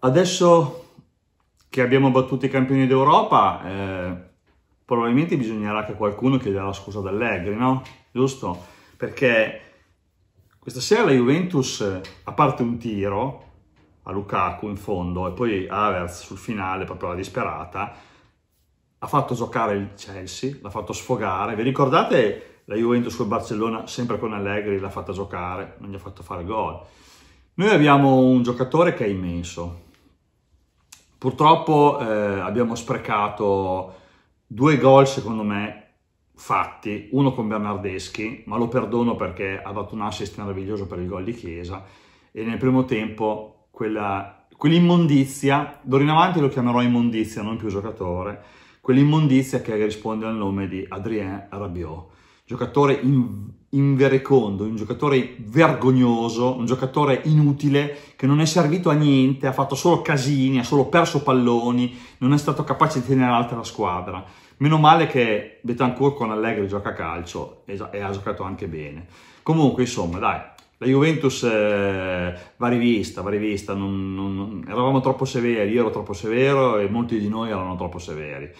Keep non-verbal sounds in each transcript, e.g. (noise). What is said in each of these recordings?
adesso che abbiamo battuto i campioni d'Europa, eh, probabilmente bisognerà che qualcuno chieda la scusa ad Allegri, no? Giusto? Perché questa sera la Juventus, a parte un tiro a Lukaku in fondo e poi Havertz sul finale, proprio la disperata, ha fatto giocare il Chelsea, l'ha fatto sfogare. Vi ricordate la Juventus col Barcellona, sempre con Allegri, l'ha fatta giocare, non gli ha fatto fare gol. Noi abbiamo un giocatore che è immenso. Purtroppo eh, abbiamo sprecato due gol, secondo me, fatti, uno con Bernardeschi, ma lo perdono perché ha dato un assist meraviglioso per il gol di Chiesa, e nel primo tempo quella, quell'immondizia, d'ora in avanti lo chiamerò immondizia, non più giocatore, quell'immondizia che risponde al nome di Adrien Rabiot, giocatore in, inverecondo, un giocatore vergognoso, un giocatore inutile che non è servito a niente, ha fatto solo casini, ha solo perso palloni, non è stato capace di tenere alta la squadra. Meno male che Betancourt con Allegri gioca a calcio e, e ha giocato anche bene. Comunque, insomma, dai, la Juventus eh, va rivista, va rivista, non, non, eravamo troppo severi, io ero troppo severo e molti di noi erano troppo severi.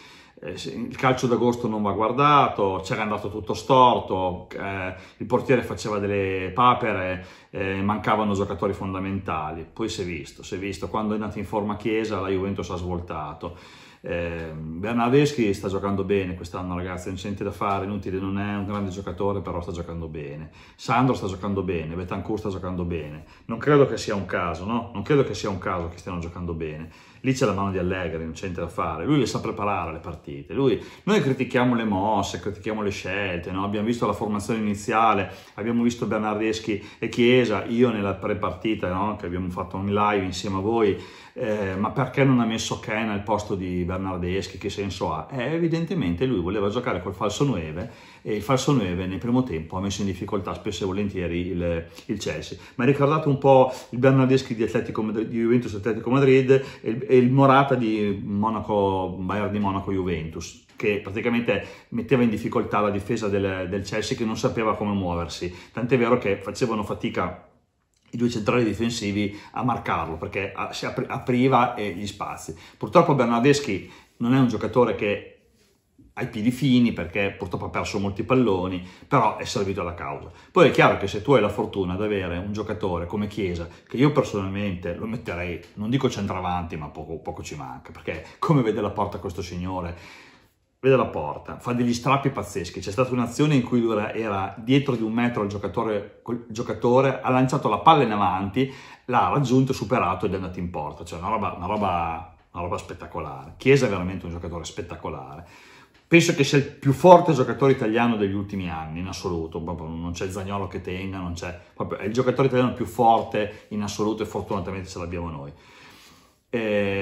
Eh, il calcio d'agosto non va guardato, c'era andato tutto storto, eh, il portiere faceva delle papere, eh, mancavano giocatori fondamentali. Poi si è visto, si è visto, quando è andato in forma Chiesa la Juventus ha svoltato. Eh, Bernardeschi sta giocando bene quest'anno ragazzi, non c'è niente da fare, inutile, non è un grande giocatore però sta giocando bene. Sandro sta giocando bene, Betancourt sta giocando bene. Non credo che sia un caso, no? Non credo che sia un caso che stiano giocando bene. Lì c'è la mano di Allegri, non niente da fare. Lui le sa preparare le partite. Lui, noi critichiamo le mosse, critichiamo le scelte, no? Abbiamo visto la formazione iniziale, abbiamo visto Bernardeschi e Chiesa, io nella pre-partita no? che abbiamo fatto in live insieme a voi, eh, ma perché non ha messo Ken al posto di Bernardeschi, che senso ha? Eh, evidentemente lui voleva giocare col falso 9 e il falso 9 nel primo tempo ha messo in difficoltà spesso e volentieri il, il Chelsea. Ma ricordate un po' il Bernardeschi di, Atletico, di Juventus Atletico Madrid e il, e il Morata di Monaco, Bayern di Monaco Juventus che praticamente metteva in difficoltà la difesa del, del Chelsea che non sapeva come muoversi, tant'è vero che facevano fatica i due centrali difensivi a marcarlo perché si apriva gli spazi. Purtroppo Bernardeschi non è un giocatore che ha i piedi fini perché purtroppo ha perso molti palloni, però è servito alla causa. Poi è chiaro che se tu hai la fortuna di avere un giocatore come Chiesa, che io personalmente lo metterei, non dico centravanti, ma poco, poco ci manca, perché come vede la porta questo signore, vede la porta, fa degli strappi pazzeschi. C'è stata un'azione in cui lui era dietro di un metro al giocatore, giocatore, ha lanciato la palla in avanti, l'ha raggiunto, superato ed è andato in porta. Cioè una roba, una roba, una roba spettacolare. Chiesa è veramente un giocatore spettacolare. Penso che sia il più forte giocatore italiano degli ultimi anni, in assoluto. Non c'è Zagnolo che tenga, non c'è, proprio, è il giocatore italiano più forte in assoluto e fortunatamente ce l'abbiamo noi. Ehm,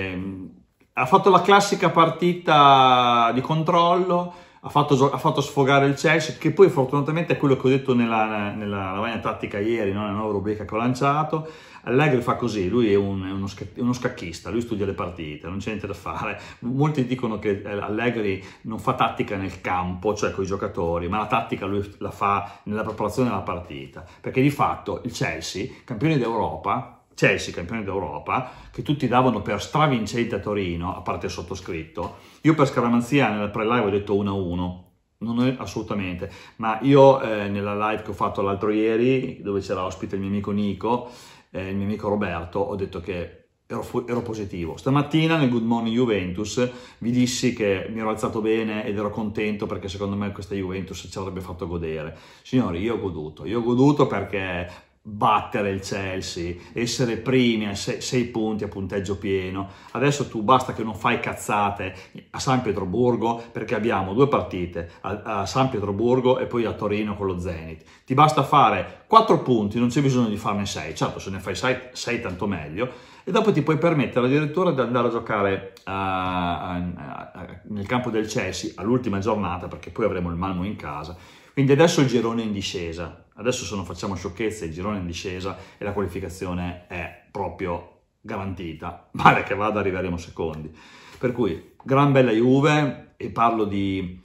ha fatto la classica partita di controllo, ha fatto, ha fatto, sfogare il Chelsea, che poi fortunatamente è quello che ho detto nella, nella lavagna tattica ieri, no? nella nuova rubrica che ho lanciato. Allegri fa così, lui è, un, è uno, uno, scacchista, lui studia le partite, non c'è niente da fare. Molti dicono che eh, Allegri non fa tattica nel campo, cioè con i giocatori, ma la tattica lui la fa nella preparazione della partita, perché di fatto il Chelsea, campione d'Europa, Chelsea, campione d'Europa, che tutti davano per stravincente a Torino, a parte il sottoscritto. Io per scaramanzia nella pre-live ho detto 1-1, non è assolutamente, ma io eh, nella live che ho fatto l'altro ieri, dove c'era ospite il mio amico Nico, eh, il mio amico Roberto, ho detto che ero, ero, positivo. Stamattina nel Good Morning Juventus vi dissi che mi ero alzato bene ed ero contento perché secondo me questa Juventus ci avrebbe fatto godere. Signori, io ho goduto, io ho goduto perché battere il Chelsea, essere primi a 6 punti a punteggio pieno. Adesso tu basta che non fai cazzate a San Pietroburgo perché abbiamo due partite a, a San Pietroburgo e poi a Torino con lo Zenit. Ti basta fare 4 punti, non c'è bisogno di farne 6. Certo, se ne fai 6 tanto meglio. E dopo ti puoi permettere addirittura di andare a giocare uh, uh, nel campo del Chelsea all'ultima giornata perché poi avremo il Malmo in casa. Quindi adesso il girone è in discesa Adesso se non facciamo sciocchezze il girone in discesa e la qualificazione è proprio garantita. (laughs) Male che vada arriveremo secondi. Per cui gran bella Juve e parlo di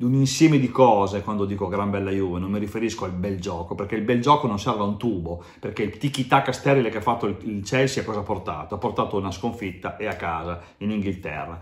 di un insieme di cose quando dico gran bella Juve, non mi riferisco al bel gioco, perché il bel gioco non serve a un tubo, perché il tiki-taka sterile che ha fatto il Chelsea a cosa ha portato? Ha portato una sconfitta e a casa in Inghilterra.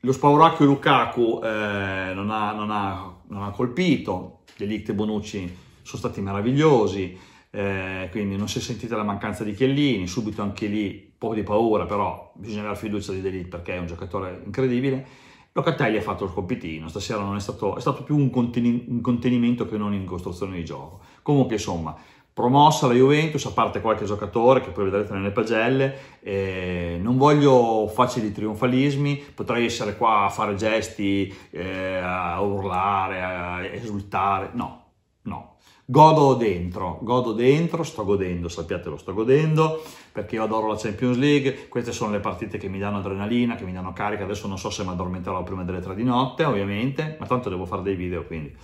Lo spauracchio Lukaku eh, non, ha, non, ha, non, ha, colpito, Delict e Bonucci sono stati meravigliosi, eh, quindi non si è sentita la mancanza di Chiellini, subito anche lì un po' di paura, però bisogna avere fiducia di Delict perché è un giocatore incredibile Locatelli ha fatto il compitino, stasera è stato, è stato più un, conteni, un, contenimento che non in costruzione di gioco. Comunque, insomma, promossa la Juventus, a parte qualche giocatore che poi vedrete nelle pagelle, eh, non voglio facili trionfalismi, potrei essere qua a fare gesti, eh, a urlare, a esultare, no, no, godo dentro, godo dentro, sto godendo, sappiate lo sto godendo, perché io adoro la Champions League, queste sono le partite che mi danno adrenalina, che mi danno carica, adesso non so se mi addormenterò prima delle tre di notte, ovviamente, ma tanto devo fare dei video, quindi.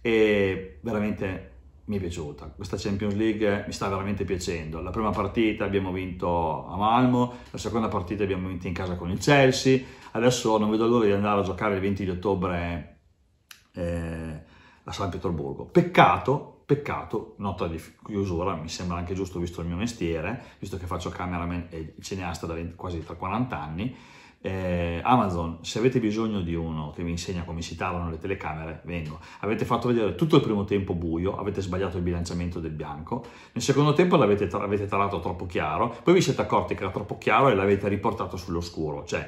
E veramente mi è piaciuta, questa Champions League mi sta veramente piacendo. La prima partita abbiamo vinto a Malmo, la seconda partita abbiamo vinto in casa con il Chelsea, adesso non vedo l'ora di andare a giocare il 20 di ottobre. Eh, a San Pietroburgo. Peccato, peccato, nota di chiusura, mi sembra anche giusto visto il mio mestiere, visto che faccio cameraman e cineasta da 20, quasi tra 40 anni, eh, Amazon, se avete bisogno di uno che vi insegna come si tarano le telecamere, vengo. Avete fatto vedere tutto il primo tempo buio, avete sbagliato il bilanciamento del bianco, nel secondo tempo l'avete avete tarato troppo chiaro, poi vi siete accorti che era troppo chiaro e l'avete riportato sull'oscuro, cioè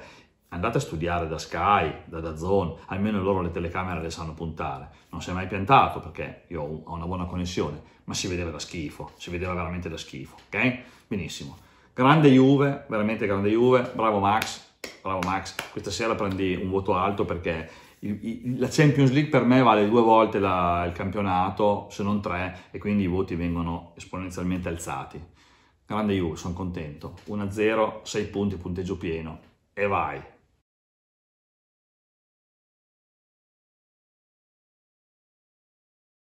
andate a studiare da Sky, da Dazone, almeno loro le telecamere le sanno puntare. Non si è mai piantato perché io ho una buona connessione, ma si vedeva da schifo, si vedeva veramente da schifo, ok? Benissimo. Grande Juve, veramente grande Juve, bravo Max, bravo Max. Questa sera prendi un voto alto perché il, il, la Champions League per me vale due volte la, il campionato, se non tre, e quindi i voti vengono esponenzialmente alzati. Grande Juve, sono contento. 1-0, 6 punti, punteggio pieno. E vai.